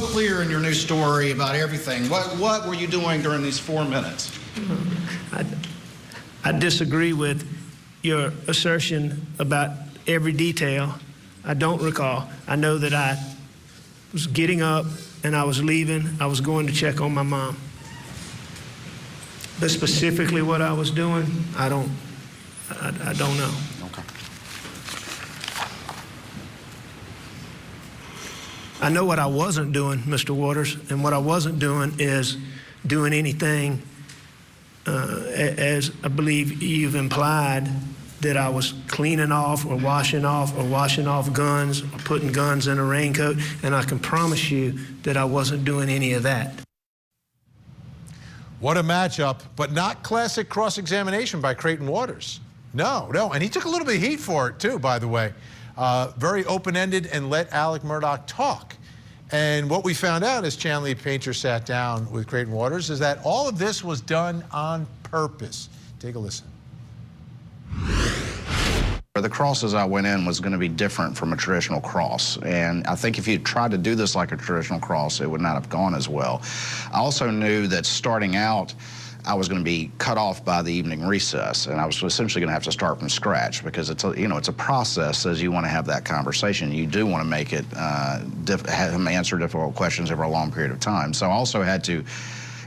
clear in your new story about everything. What, what were you doing during these four minutes? I, I disagree with your assertion about every detail. I don't recall. I know that I was getting up and I was leaving. I was going to check on my mom. But specifically what I was doing, I don't, I, I don't know. Okay. I know what I wasn't doing, Mr. Waters, and what I wasn't doing is doing anything, uh, as I believe you've implied, that I was cleaning off or washing off or washing off guns or putting guns in a raincoat, and I can promise you that I wasn't doing any of that. What a matchup, but not classic cross examination by Creighton Waters. No, no. And he took a little bit of heat for it, too, by the way. Uh, very open ended and let Alec Murdaugh talk. And what we found out as Chanley Painter sat down with Creighton Waters is that all of this was done on purpose. Take a listen. The crosses I went in was going to be different from a traditional cross. And I think if you tried to do this like a traditional cross, it would not have gone as well. I also knew that starting out, I was going to be cut off by the evening recess, and I was essentially going to have to start from scratch because it's a you know it's a process as you want to have that conversation. You do want to make it uh, have him answer difficult questions over a long period of time. So I also had to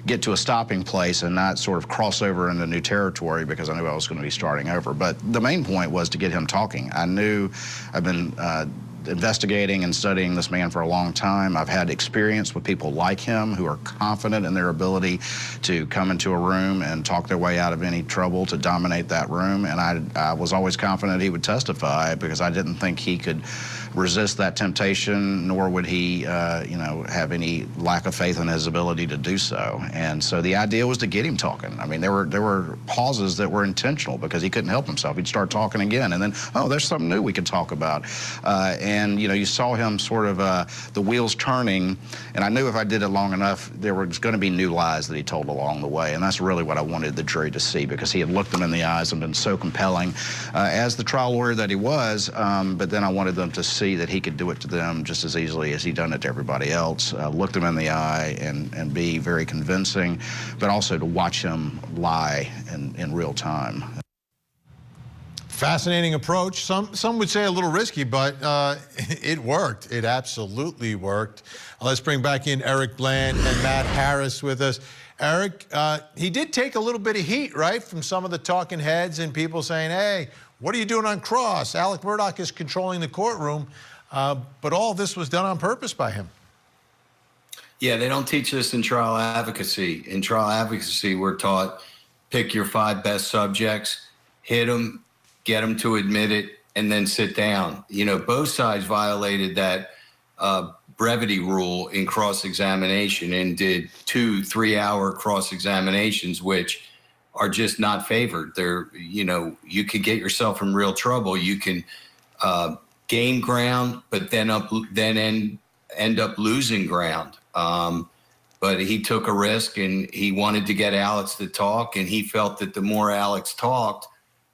get to a stopping place and not sort of cross over into new territory because I knew I was going to be starting over. But the main point was to get him talking. I knew I've been uh, investigating and studying this man for a long time. I've had experience with people like him who are confident in their ability to come into a room and talk their way out of any trouble to dominate that room. And I, I was always confident he would testify because I didn't think he could resist that temptation, nor would he, uh, you know, have any lack of faith in his ability to do so. And so the idea was to get him talking. I mean, there were there were pauses that were intentional because he couldn't help himself. He'd start talking again, and then, oh, there's something new we could talk about. Uh, and you know, you saw him sort of uh, the wheels turning, and I knew if I did it long enough, there was going to be new lies that he told along the way, and that's really what I wanted the jury to see because he had looked them in the eyes and been so compelling uh, as the trial lawyer that he was. Um, but then I wanted them to see that he could do it to them just as easily as he'd done it to everybody else, uh, look them in the eye and, and be very convincing, but also to watch him lie in, in real time. Fascinating approach. Some some would say a little risky, but uh, it worked. It absolutely worked. Uh, let's bring back in Eric Bland and Matt Harris with us. Eric, uh, he did take a little bit of heat, right, from some of the talking heads and people saying, "Hey, what are you doing on cross?" Alec Murdaugh is controlling the courtroom. Uh, but all this was done on purpose by him. Yeah, they don't teach this in trial advocacy. In trial advocacy, we're taught pick your five best subjects, hit them, get them to admit it, and then sit down. You know, both sides violated that uh, brevity rule in cross examination and did two, three hour cross examinations, which are just not favored. They're, you know, you could get yourself in real trouble. You can, uh, gain ground, but then up then end end up losing ground. Um, but he took a risk and he wanted to get Alex to talk, and he felt that the more Alex talked,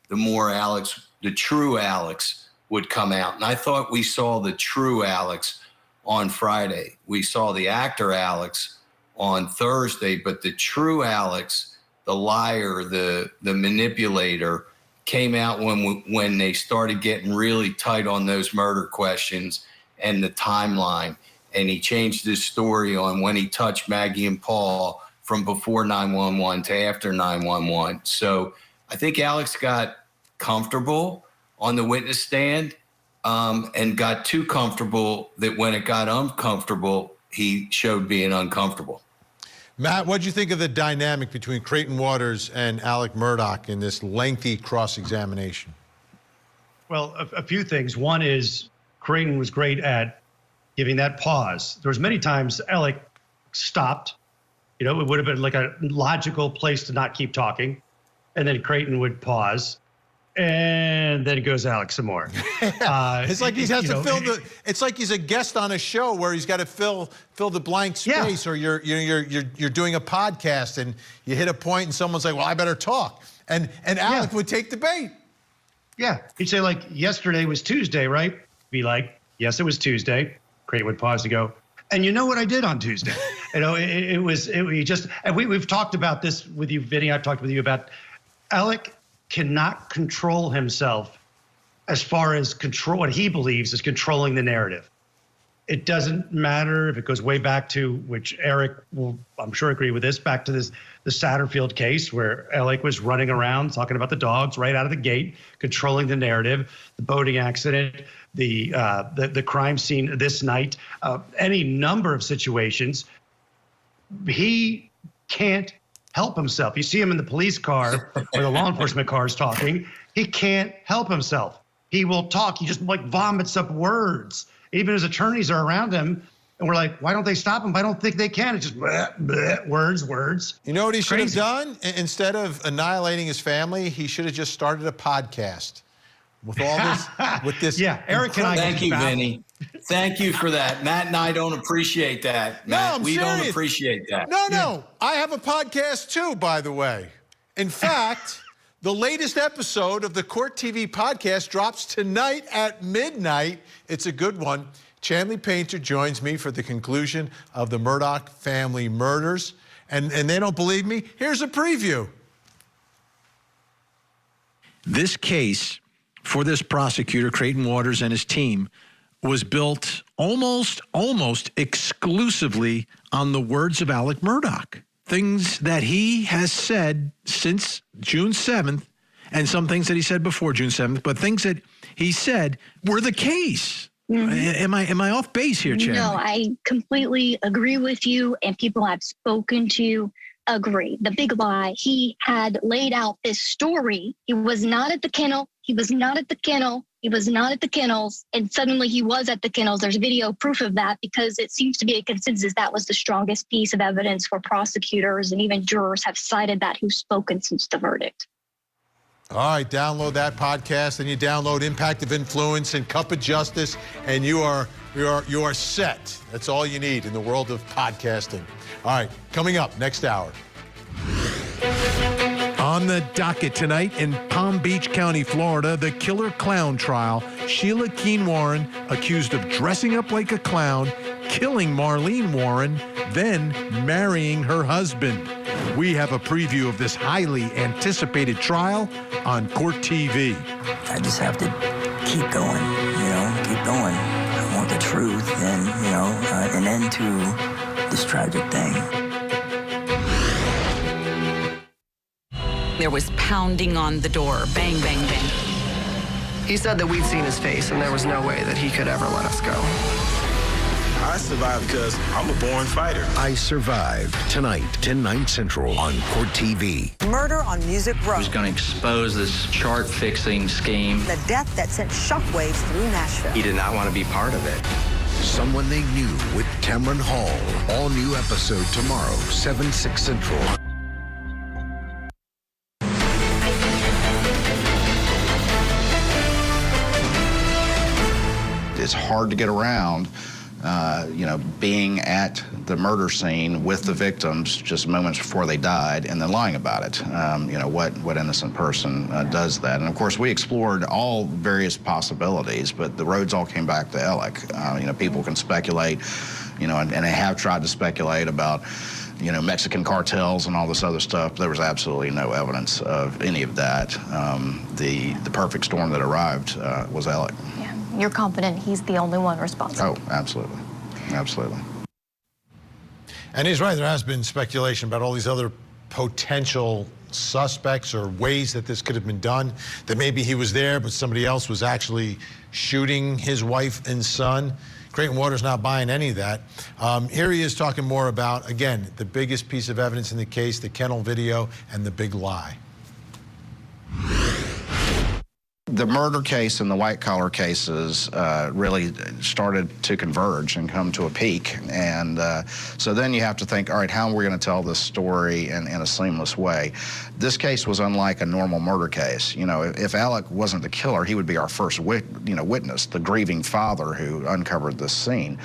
the more Alex, the true Alex, would come out. And I thought we saw the true Alex on Friday. We saw the actor Alex on Thursday, but the true Alex, the liar, the the manipulator came out when when they started getting really tight on those murder questions and the timeline. And he changed his story on when he touched Maggie and Paul from before 911 to after 911. So I think Alex got comfortable on the witness stand um, and got too comfortable that when it got uncomfortable, he showed being uncomfortable. Matt, what do you think of the dynamic between Creighton Waters and Alec Murdaugh in this lengthy cross examination? Well, a, a, few things. One is Creighton was great at giving that pause. There was many times Alec stopped. You know, it would have been like a logical place to not keep talking, and then Creighton would pause, and then goes Alex some more. Uh, it's like he has to know, fill the. It's like he's a guest on a show where he's got to fill fill the blank space, yeah. or you're you're you're you're doing a podcast and you hit a point and someone's like, "Well, I better talk," and and Alec yeah. would take the bait. Yeah, he'd say like, "Yesterday was Tuesday, right?" Be like, "Yes, it was Tuesday." Creighton would pause to go, And you know what I did on Tuesday? you know, it, it was it, we just and we we've talked about this with you, Vinny. I've talked with you about Alec cannot control himself as far as control what he believes is controlling the narrative. It doesn't matter if it goes way back to which Eric will, I'm sure, agree with this. Back to this the Satterfield case where Alec was running around talking about the dogs right out of the gate, controlling the narrative, the boating accident, the uh, the, the crime scene this night, uh, any number of situations. He can't help himself. You see him in the police car or the law enforcement car is talking. He can't help himself. He will talk. He just like vomits up words. Even his attorneys are around him, and we're like, why don't they stop him? I don't think they can. It's just bleh, bleh, words, words. You know what he should have done? Instead of annihilating his family, he should have just started a podcast with all this. with this. Yeah, Eric and I- Thank you, Baffled. Vinny. Thank you for that. Matt and I don't appreciate that. No, Matt, I'm we don't appreciate that. No, no. I have a podcast too, by the way. In fact, the latest episode of the Court TV podcast drops tonight at midnight. It's a good one. Chanley Painter joins me for the conclusion of the Murdaugh family murders. And, and they don't believe me? Here's a preview. This case for this prosecutor, Creighton Waters and his team, was built almost, almost exclusively on the words of Alec Murdaugh. Things that he has said since June 7th, and some things that he said before June 7th, but things that he said were the case. Mm-hmm. Am I am I off base here, Chad? No, I completely agree with you, and people I've spoken to agree. The big lie, he had laid out this story. He was not at the kennel. He was not at the kennel. He was not at the kennels. And suddenly he was at the kennels. There's video proof of that because it seems to be a consensus that was the strongest piece of evidence for prosecutors and even jurors have cited that who've spoken since the verdict. All right, download that podcast, and you download Impact of Influence and Cup of Justice, and you are you are you are set. That's all you need in the world of podcasting. All right, coming up next hour. On the docket tonight in Palm Beach County, Florida, the killer clown trial. Sheila Keen Warren accused of dressing up like a clown, killing Marlene Warren, then marrying her husband. We have a preview of this highly anticipated trial on Court TV. I just have to keep going, you know, keep going. I want the truth and, you know, uh, an end to this tragic thing. There was pounding on the door. Bang, bang, bang. He said that we'd seen his face and there was no way that he could ever let us go. I survived because I'm a born fighter. I Survived tonight, 10, 9 Central on Court TV. Murder on Music Row. Who's going to expose this chart fixing scheme? The death that sent shockwaves through Nashville. He did not want to be part of it. Someone They Knew with Cameron Hall. All new episode tomorrow, 7, 6 Central. It's hard to get around, uh, you know, being at the murder scene with the victims just moments before they died and then lying about it. Um, you know, what, what innocent person uh, does that? And of course, we explored all various possibilities, but the roads all came back to Alec. Uh, you know, people can speculate, you know, and, and they have tried to speculate about you know, Mexican cartels and all this other stuff. There was absolutely no evidence of any of that. Um, the the perfect storm that arrived uh, was Alec. Yeah, you're confident he's the only one responsible. Oh, absolutely, absolutely. And he's right. There has been speculation about all these other potential suspects or ways that this could have been done. That maybe he was there, but somebody else was actually shooting his wife and son. Creighton Waters not buying any of that. Um, here he is talking more about, again, the biggest piece of evidence in the case, the kennel video, and the big lie. The murder case and the white collar cases uh, really started to converge and come to a peak. And uh, so then you have to think, all right, how are we going to tell this story in, in a seamless way? This case was unlike a normal murder case. You know, if, if Alec wasn't the killer, he would be our first wit, you know, witness, the grieving father who uncovered this scene.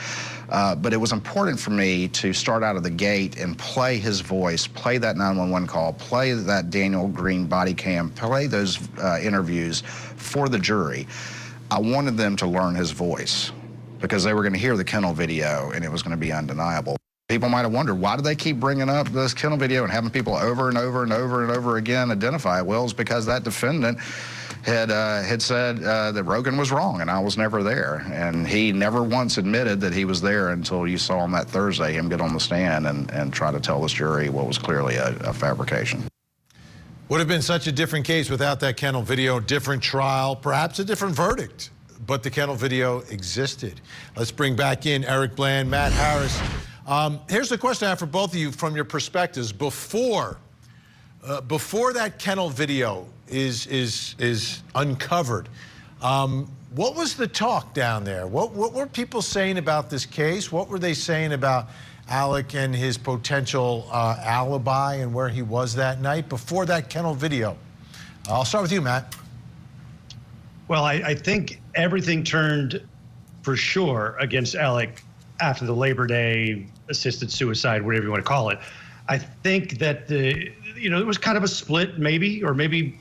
Uh, but it was important for me to start out of the gate and play his voice, play that 911 call, play that Daniel Greene body cam, play those uh, interviews for the jury. I wanted them to learn his voice. because they were going to hear the kennel video and it was going to be undeniable. People might have wondered why do they keep bringing up this kennel video and having people over and over and over and over again identify? Well, it's because that defendant had uh, had said uh, that Rogan was wrong and I was never there, and he never once admitted that he was there until you saw him that Thursday him get on the stand and and try to tell this jury what was clearly a, a fabrication. Would have been such a different case without that kennel video, different trial, perhaps a different verdict. But the kennel video existed. Let's bring back in Eric Bland, Matt Harris. Um, here's the question I have for both of you from your perspectives. Before, uh, before that kennel video is is is uncovered, um, what was the talk down there? What what were people saying about this case? What were they saying about Alec and his potential uh, alibi and where he was that night before that kennel video? I'll start with you, Matt. Well, I, I think everything turned for sure against Alec after the Labor Day assisted suicide, whatever you want to call it. I think that the you know it was kind of a split, maybe, or maybe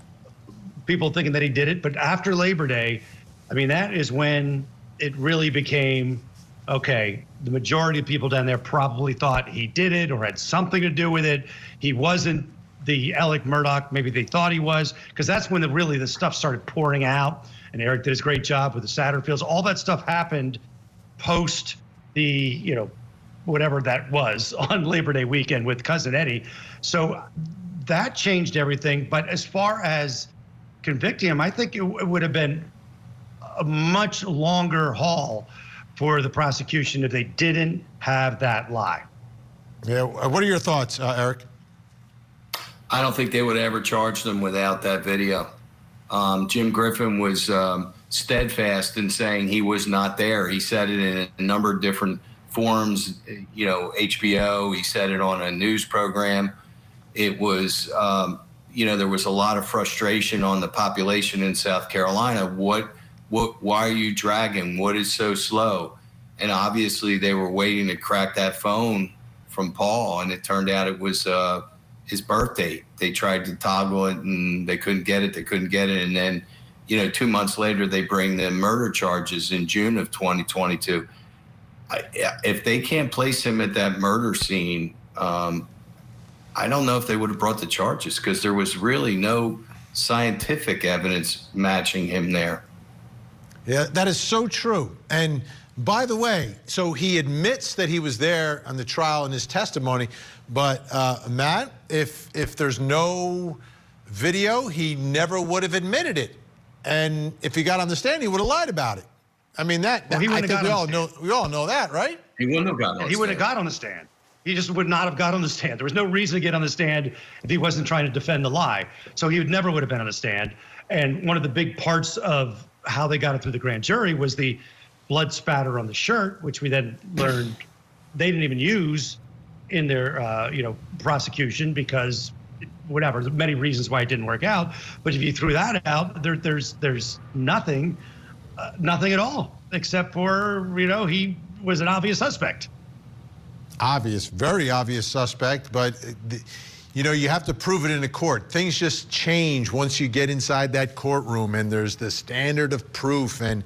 people thinking that he did it. But after Labor Day, I mean, that is when it really became okay. The majority of people down there probably thought he did it or had something to do with it. He wasn't the Alec Murdaugh, maybe they thought he was, because that's when the really the stuff started pouring out. And Eric did his great job with the Satterfields. All that stuff happened post the you know whatever that was on Labor Day weekend with cousin Eddie. So that changed everything. But as far as convicting him, I think it, it would have been a much longer haul for the prosecution if they didn't have that lie. Yeah. What are your thoughts, uh, Eric? I don't think they would ever charge them without that video. Um, Jim Griffin was um, steadfast in saying he was not there. He said it in a number of different forums, you know, HBO, he said it on a news program. It was, um, you know, there was a lot of frustration on the population in South Carolina. What, what, why are you dragging? What is so slow? And obviously they were waiting to crack that phone from Paul, and it turned out it was uh, his birthday. They tried to toggle it and they couldn't get it. They couldn't get it. And then, you know, two months later, they bring the murder charges in June of 2022. I, if they can't place him at that murder scene, um, I don't know if they would have brought the charges because there was really no scientific evidence matching him there. Yeah, that is so true. And by the way, so he admits that he was there on the trial in his testimony, but uh, Matt, if if there's no video, he never would have admitted it. And if he got on the stand, he would have lied about it. I mean that. Well, he I wouldn't think have we got all on the know. stand. We all know that, right? He wouldn't have gotten. on he the would have got on the stand. He just would not have got on the stand. There was no reason to get on the stand if he wasn't trying to defend the lie. So he would never would have been on the stand. And one of the big parts of how they got it through the grand jury was the blood spatter on the shirt, which we then learned they didn't even use in their uh, you know prosecution because whatever many reasons why it didn't work out. But if you threw that out, there, there's there's nothing, uh, nothing at all except for you know he was an obvious suspect. Obvious, very obvious suspect, but uh, you know you have to prove it in a court. Things just change once you get inside that courtroom, and there's the standard of proof, and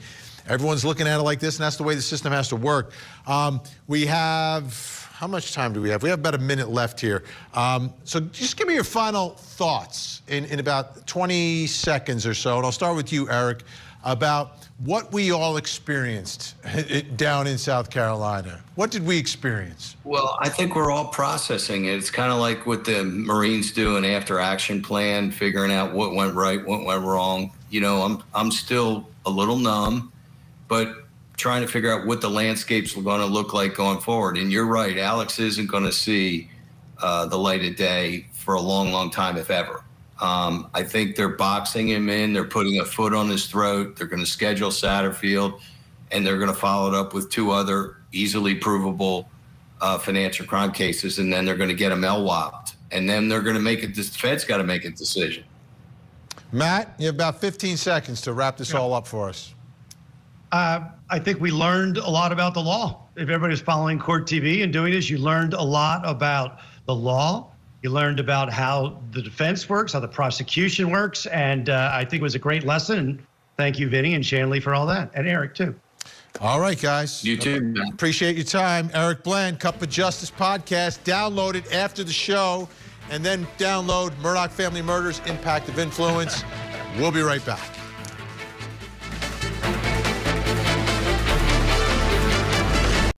everyone's looking at it like this, and that's the way the system has to work. Um, we have how much time do we have? We have about a minute left here. Um, so just give me your final thoughts in, in about 20 seconds or so, and I'll start with you, Eric, about what we all experienced down in South Carolina. What did we experience? Well, I think we're all processing it. It's kind of like what the Marines do an after action plan, figuring out what went right, what went wrong. You know, I'm I'm still a little numb, but trying to figure out what the landscape's are going to look like going forward. And you're right, Alex isn't going to see uh, the light of day for a long, long time, if ever. Um, I think they're boxing him in. They're putting a foot on his throat. They're going to schedule Satterfield, and they're going to follow it up with two other easily provable uh, financial crime cases, and then they're going to get him LWOPed. And then they're going to make it. The Fed's got to make a decision. Matt, you have about 15 seconds to wrap this all up for us. Uh, I think we learned a lot about the law. If everybody's following court TV and doing this, you learned a lot about the law. You learned about how the defense works, how the prosecution works, and uh, I think it was a great lesson. Thank you, Vinny and Chanley, for all that, and Eric too. All right, guys. You too. man. Appreciate your time. Eric Bland, Cup of Justice podcast. Download it after the show, and then download Murdaugh Family Murders Impact of Influence. We'll be right back.